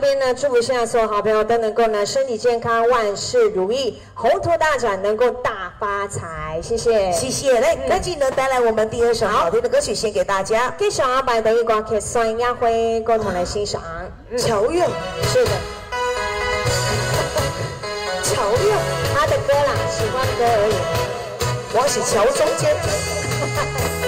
这边呢，祝福现在所有好朋友都能够呢身体健康，万事如意，宏图大展，能够大发财。谢谢，谢谢。来，赶紧呢带来我们第二首好听的歌曲，献给大家。给小阿白的一挂客酸鸭会共同来欣赏。乔月，是的，乔月，他的歌啦，喜欢歌而已。我是乔中间。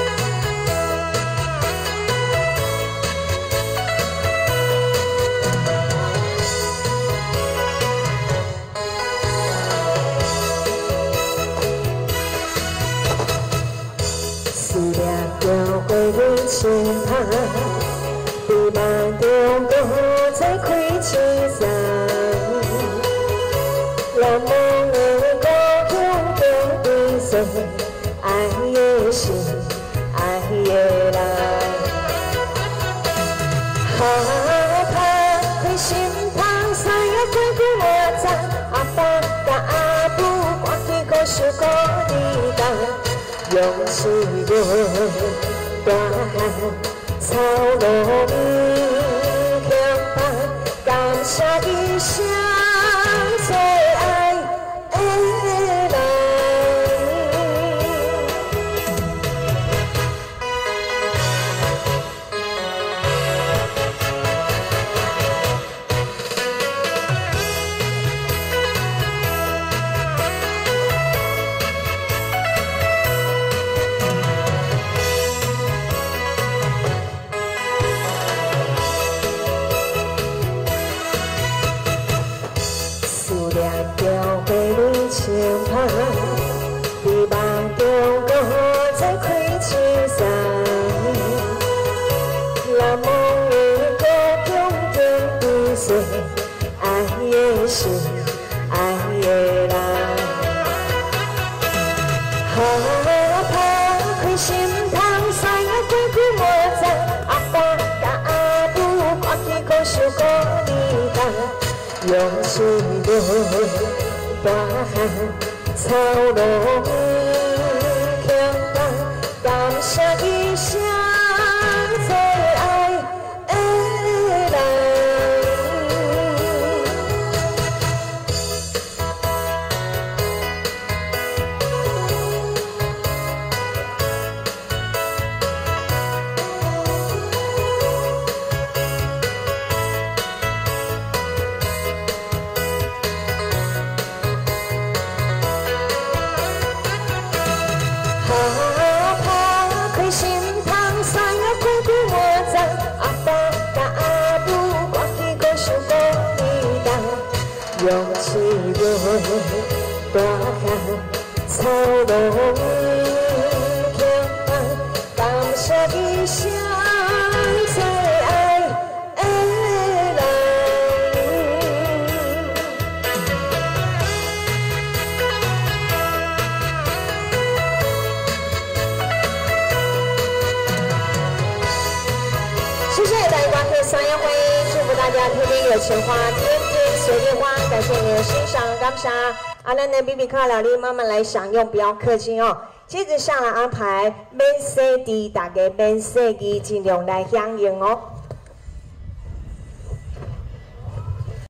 xưa có đi đâu. Dòng xuôi đôi qua hàng sao đổ mi theo ta? Cảm xa đi xa 去故乡故地等，用心用。大汉草落雨，强棒感谢一声。用心用大汉操劳 大汉草落强棒，感谢一声最爱的人。谢谢大家观看三阳会，祝福大家天天有钱花，天天随便花。感谢你的欣赏，感谢。阿兰的 B B 卡了，你慢慢来享用，不要客气哦。接着下来安排免 CD，大家免 CD，尽量来享用哦。